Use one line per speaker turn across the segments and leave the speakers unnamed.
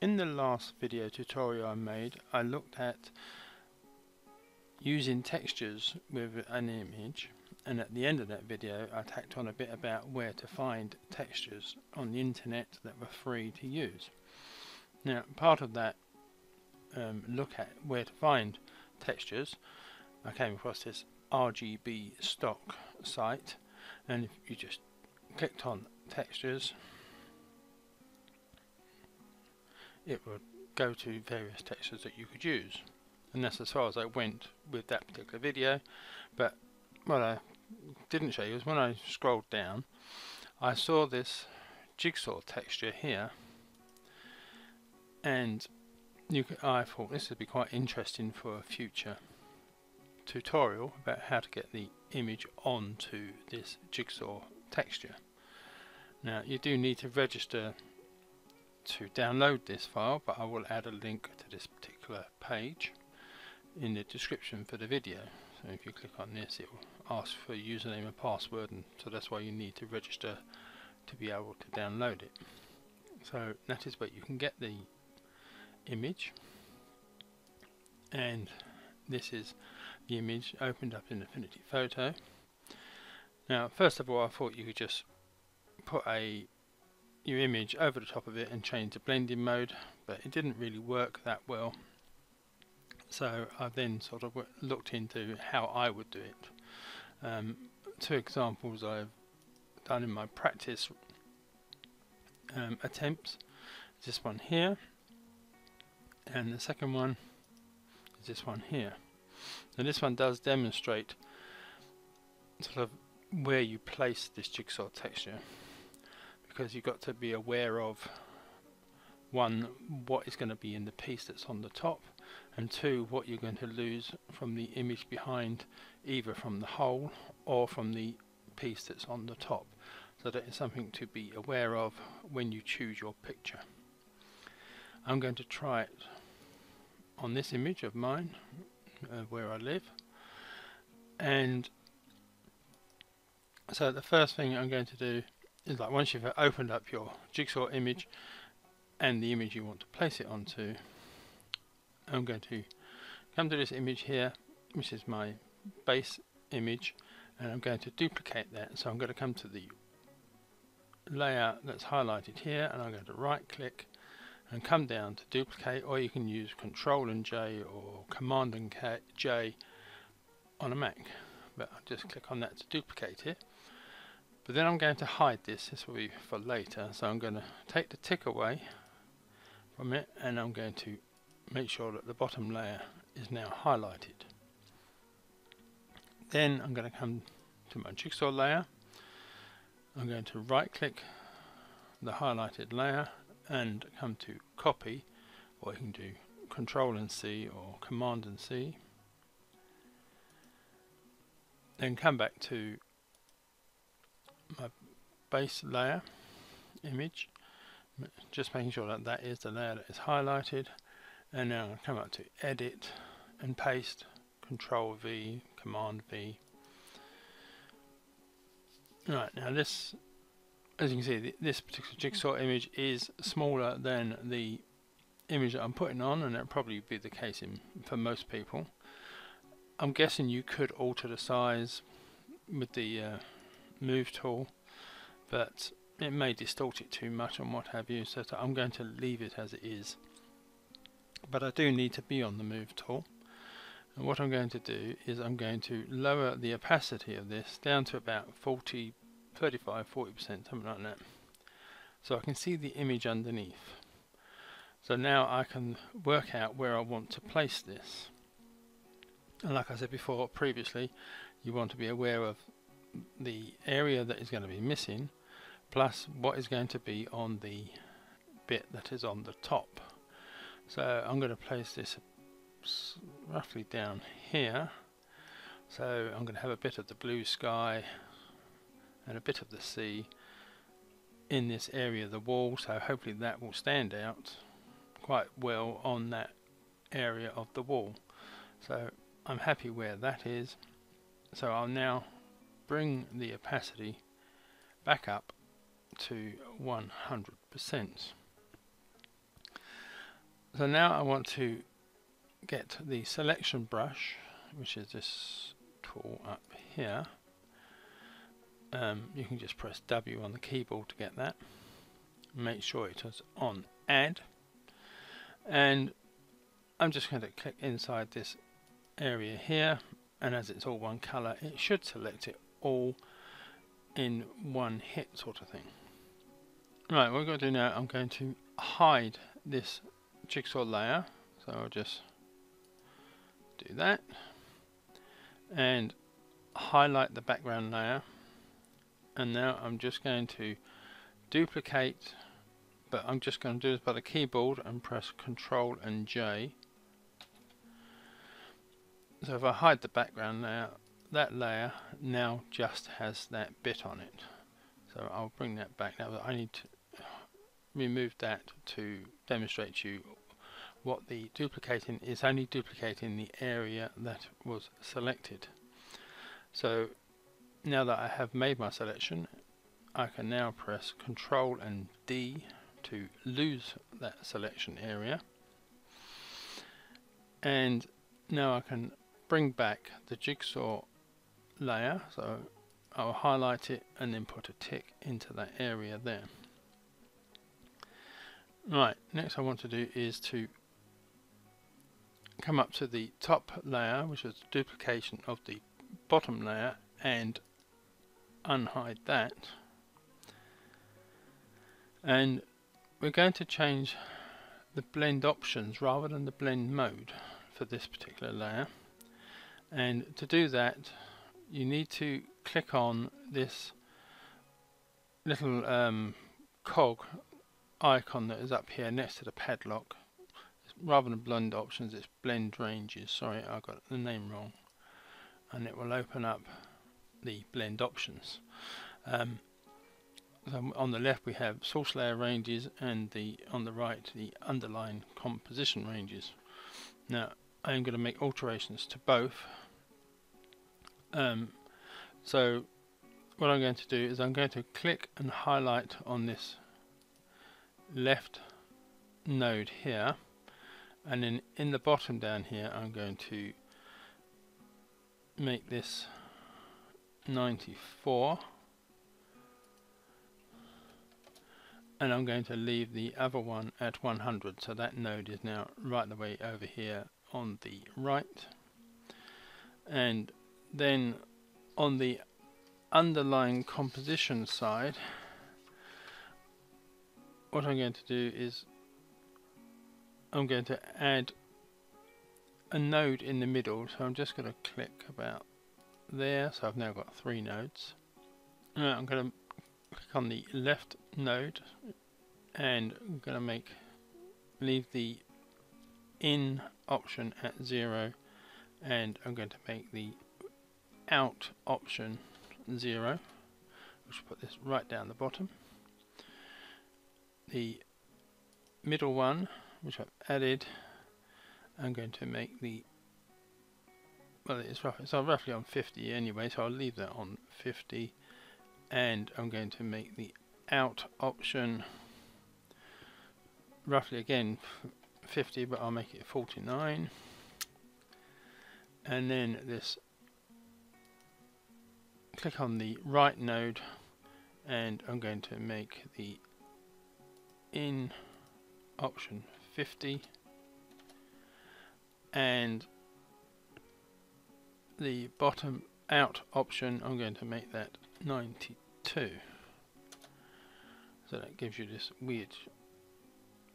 In the last video tutorial I made I looked at using textures with an image and at the end of that video I tacked on a bit about where to find textures on the internet that were free to use. Now part of that um, look at where to find textures I came across this RGB stock site and if you just clicked on textures it would go to various textures that you could use. And that's as far as I went with that particular video. But what I didn't show you is when I scrolled down I saw this jigsaw texture here. And I thought this would be quite interesting for a future tutorial about how to get the image onto this jigsaw texture. Now you do need to register to download this file but I will add a link to this particular page in the description for the video. So if you click on this it will ask for username and password and so that's why you need to register to be able to download it. So that is where you can get the image. And this is the image opened up in Affinity Photo. Now first of all I thought you could just put a your image over the top of it and change the blending mode but it didn't really work that well. So I then sort of looked into how I would do it. Um, two examples I've done in my practice um, attempts. This one here and the second one is this one here. And this one does demonstrate sort of where you place this jigsaw texture because you've got to be aware of one what is going to be in the piece that's on the top and two what you're going to lose from the image behind either from the hole or from the piece that's on the top. So that is something to be aware of when you choose your picture. I'm going to try it on this image of mine uh, where I live. And so the first thing I'm going to do is like once you've opened up your jigsaw image and the image you want to place it onto I'm going to come to this image here which is my base image and I'm going to duplicate that. So I'm going to come to the layer that's highlighted here and I'm going to right click and come down to duplicate or you can use control and J or command and J on a Mac. But I'll just click on that to duplicate it but then I'm going to hide this, this will be for later, so I'm going to take the tick away from it and I'm going to make sure that the bottom layer is now highlighted. Then I'm going to come to my jigsaw layer, I'm going to right click the highlighted layer and come to copy or you can do control and C or command and C. Then come back to my base layer image just making sure that that is the layer that is highlighted. And now I'll come up to edit and paste control V command V. Right now this as you can see this particular jigsaw image is smaller than the image that I'm putting on and that probably be the case in, for most people. I'm guessing you could alter the size with the uh, move tool but it may distort it too much and what have you so I'm going to leave it as it is. But I do need to be on the move tool and what I'm going to do is I'm going to lower the opacity of this down to about 40 35 40 percent something like that. So I can see the image underneath. So now I can work out where I want to place this. And like I said before previously you want to be aware of the area that is going to be missing plus what is going to be on the bit that is on the top. So I'm going to place this roughly down here. So I'm going to have a bit of the blue sky and a bit of the sea in this area of the wall so hopefully that will stand out quite well on that area of the wall. So I'm happy where that is. So I'll now bring the opacity back up to 100%. So now I want to get the selection brush, which is this tool up here. Um, you can just press W on the keyboard to get that. Make sure it is on add. And I'm just going to click inside this area here and as it's all one color it should select it all in one hit sort of thing. Right, what I'm going to do now, I'm going to hide this jigsaw layer. So I'll just do that. And highlight the background layer. And now I'm just going to duplicate, but I'm just going to do this by the keyboard and press Control and J. So if I hide the background layer, that layer now just has that bit on it. So I'll bring that back now. I need to remove that to demonstrate to you what the duplicating is only duplicating the area that was selected. So now that I have made my selection I can now press Control and D to lose that selection area and now I can bring back the jigsaw layer so I'll highlight it and then put a tick into that area there Right, next I want to do is to come up to the top layer, which is duplication of the bottom layer, and unhide that. And we're going to change the blend options rather than the blend mode for this particular layer. And to do that, you need to click on this little um, cog icon that is up here next to the padlock. Rather than blend options it's blend ranges. Sorry I got the name wrong. And it will open up the blend options. Um, so on the left we have source layer ranges and the on the right the underlying composition ranges. Now I'm going to make alterations to both um, so what I'm going to do is I'm going to click and highlight on this left node here. And then in the bottom down here I'm going to make this 94 and I'm going to leave the other one at 100 so that node is now right the way over here on the right. And then on the underlying composition side what I'm going to do is I'm going to add a node in the middle. So I'm just going to click about there. So I've now got three nodes. Now I'm going to click on the left node and I'm going to make leave the in option at zero and I'm going to make the out option zero which will put this right down the bottom. The middle one which I've added I'm going to make the well it's roughly, roughly on 50 anyway so I'll leave that on 50 and I'm going to make the out option roughly again 50 but I'll make it 49 and then this click on the right node and I'm going to make the in option 50 and the bottom out option I'm going to make that 92 so that gives you this weird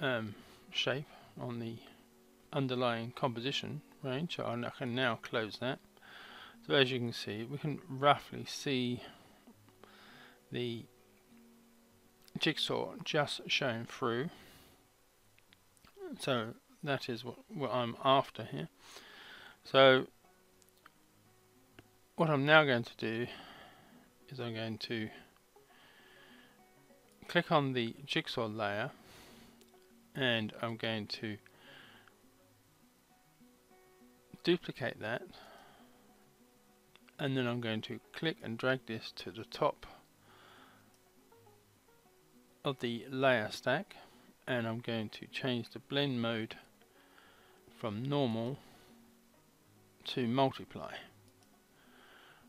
um, shape on the underlying composition range. So I can now close that so as you can see we can roughly see the jigsaw just shown through. So that is what, what I'm after here. So what I'm now going to do is I'm going to click on the jigsaw layer and I'm going to duplicate that and then I'm going to click and drag this to the top of the layer stack and I'm going to change the blend mode from normal to multiply.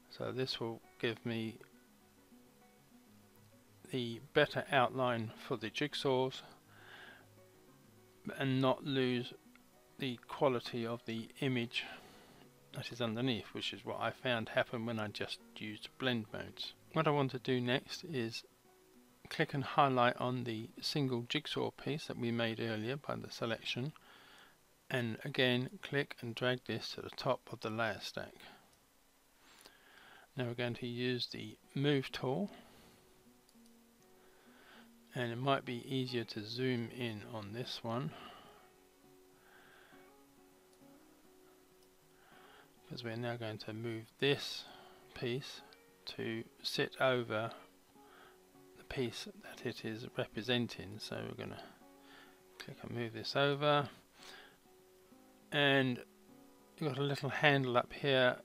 So this will give me the better outline for the jigsaws and not lose the quality of the image that is underneath which is what I found happened when I just used blend modes. What I want to do next is click and highlight on the single jigsaw piece that we made earlier by the selection and again click and drag this to the top of the layer stack. Now we're going to use the move tool and it might be easier to zoom in on this one because we're now going to move this piece to sit over the piece that it is representing. So we're going to click and move this over. And you've got a little handle up here.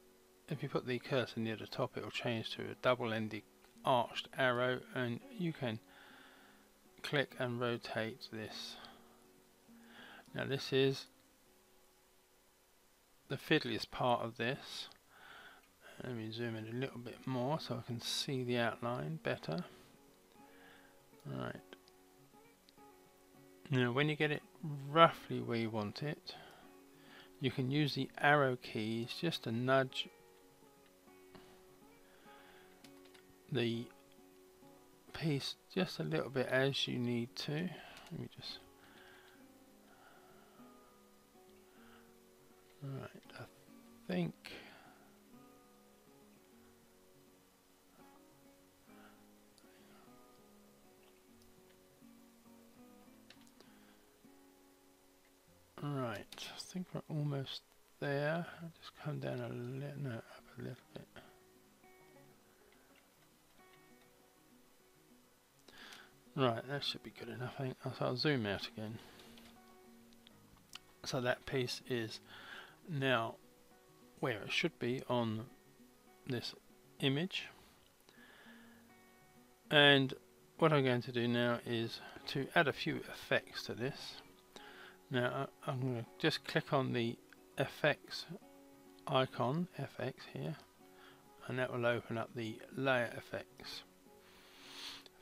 If you put the cursor near the top it will change to a double-ended arched arrow and you can click and rotate this. Now this is the fiddliest part of this. Let me zoom in a little bit more so I can see the outline better. Right. Now when you get it roughly where you want it you can use the arrow keys just to nudge the piece just a little bit as you need to. Let me just Right, I think Right, I think we're almost there. I'll just come down a little, no, up a little bit. Right, that should be good enough. I think. So I'll zoom out again. So that piece is now where it should be on this image. And what I'm going to do now is to add a few effects to this. Now I'm going to just click on the effects icon, FX here, and that will open up the layer effects.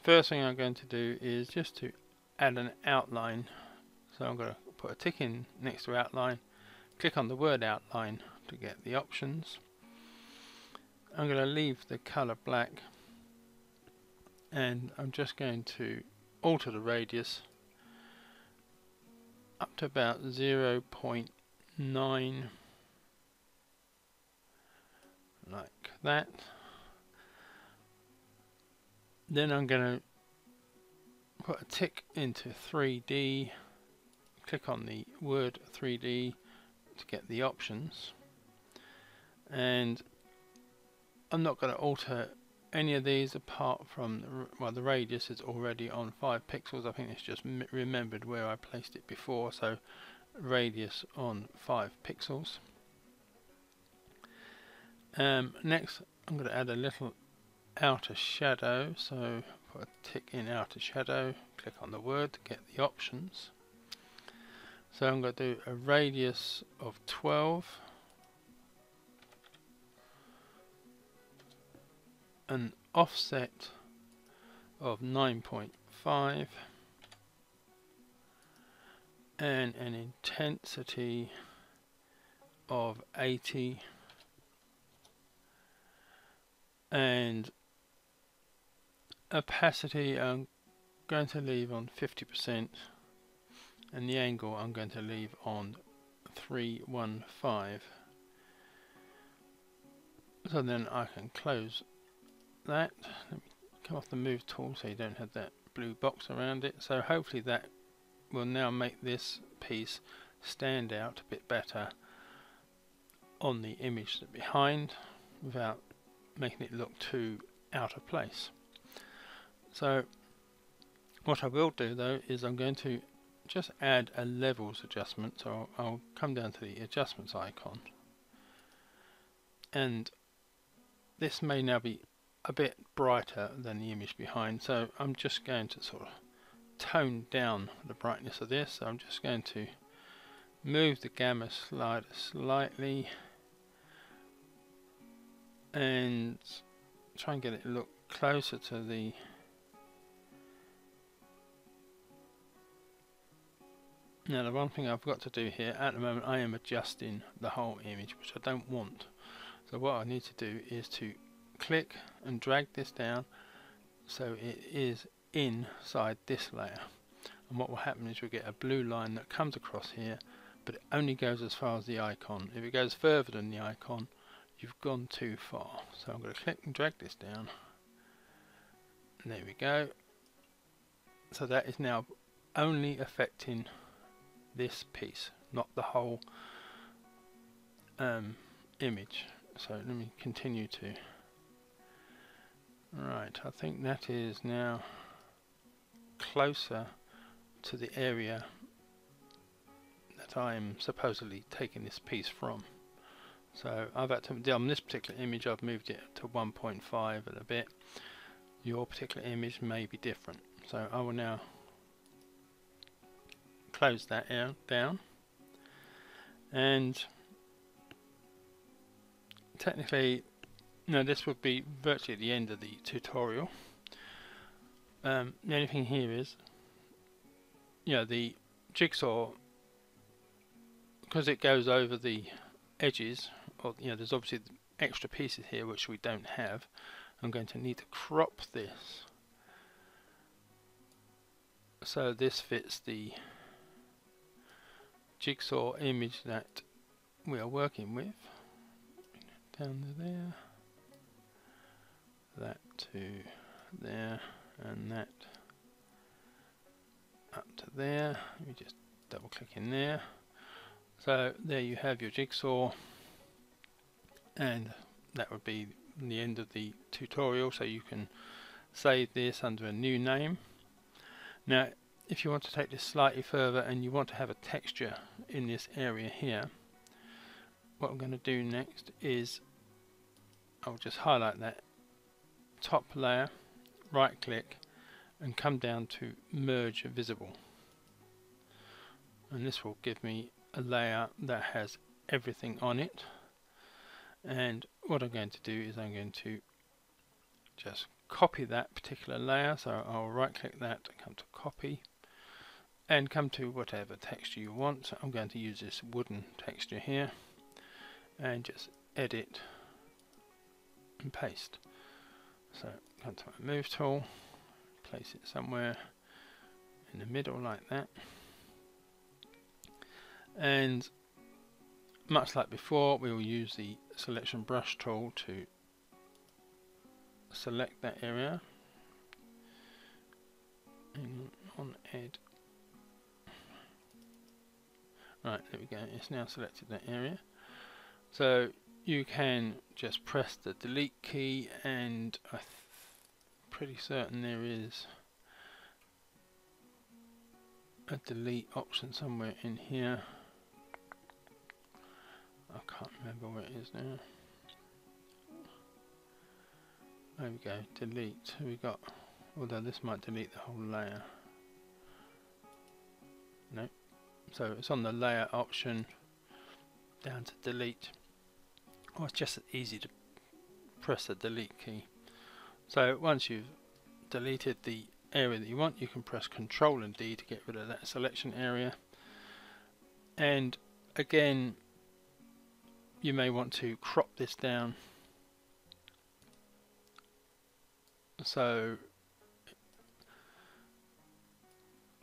First thing I'm going to do is just to add an outline. So I'm going to put a tick in next to outline, click on the word outline to get the options. I'm going to leave the color black and I'm just going to alter the radius up to about 0 0.9 like that then I'm going to put a tick into 3D click on the word 3D to get the options. And I'm not going to alter any of these apart from the, well the radius is already on 5 pixels. I think it's just remembered where I placed it before so radius on 5 pixels. Um, next I'm going to add a little outer shadow. So put a tick in outer shadow click on the word to get the options so I'm going to do a radius of 12 an offset of 9.5 and an intensity of 80 and opacity I'm going to leave on 50% and the angle I'm going to leave on 315 so then I can close that. Let me come off the move tool so you don't have that blue box around it. So hopefully that will now make this piece stand out a bit better on the image behind without making it look too out of place. So what I will do though is I'm going to just add a levels adjustment so I'll, I'll come down to the adjustments icon. And this may now be a bit brighter than the image behind so I'm just going to sort of tone down the brightness of this. So I'm just going to move the gamma slider slightly and try and get it look closer to the Now the one thing I've got to do here, at the moment I am adjusting the whole image, which I don't want. So what I need to do is to click and drag this down so it is inside this layer. And what will happen is we get a blue line that comes across here, but it only goes as far as the icon. If it goes further than the icon, you've gone too far. So I'm going to click and drag this down. And there we go. So that is now only affecting this piece, not the whole um, image. So let me continue to. Right, I think that is now closer to the area that I'm supposedly taking this piece from. So I've had to, on this particular image I've moved it to 1.5 and a bit. Your particular image may be different. So I will now close that down. And technically now this would be virtually the end of the tutorial. Um, the only thing here is you know the jigsaw because it goes over the edges or you know there's obviously extra pieces here which we don't have. I'm going to need to crop this. So this fits the jigsaw image that we are working with. Down to there. That to there and that up to there. Me just double click in there. So there you have your jigsaw and that would be the end of the tutorial so you can save this under a new name. Now if you want to take this slightly further and you want to have a texture in this area here what I'm going to do next is I'll just highlight that top layer right click and come down to merge visible. And this will give me a layer that has everything on it. And what I'm going to do is I'm going to just copy that particular layer. So I'll right click that come to copy and come to whatever texture you want. So I'm going to use this wooden texture here and just edit and paste. So come to my move tool, place it somewhere in the middle like that. And much like before, we will use the selection brush tool to select that area and on ed Right, there we go. It's now selected that area. So you can just press the delete key and I'm pretty certain there is a delete option somewhere in here. I can't remember where it is now. There we go, delete. We got, although this might delete the whole layer. So it's on the layer option down to delete. Oh, it's just easy to press the delete key. So once you've deleted the area that you want you can press Control and D to get rid of that selection area. And again you may want to crop this down. So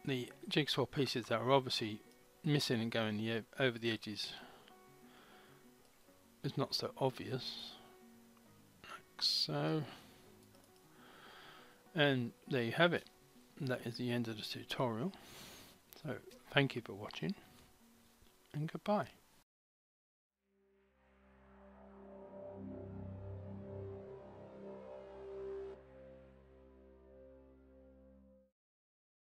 the jigsaw pieces that are obviously missing and going the, over the edges is not so obvious. Like so. And there you have it. That is the end of the tutorial. So thank you for watching and goodbye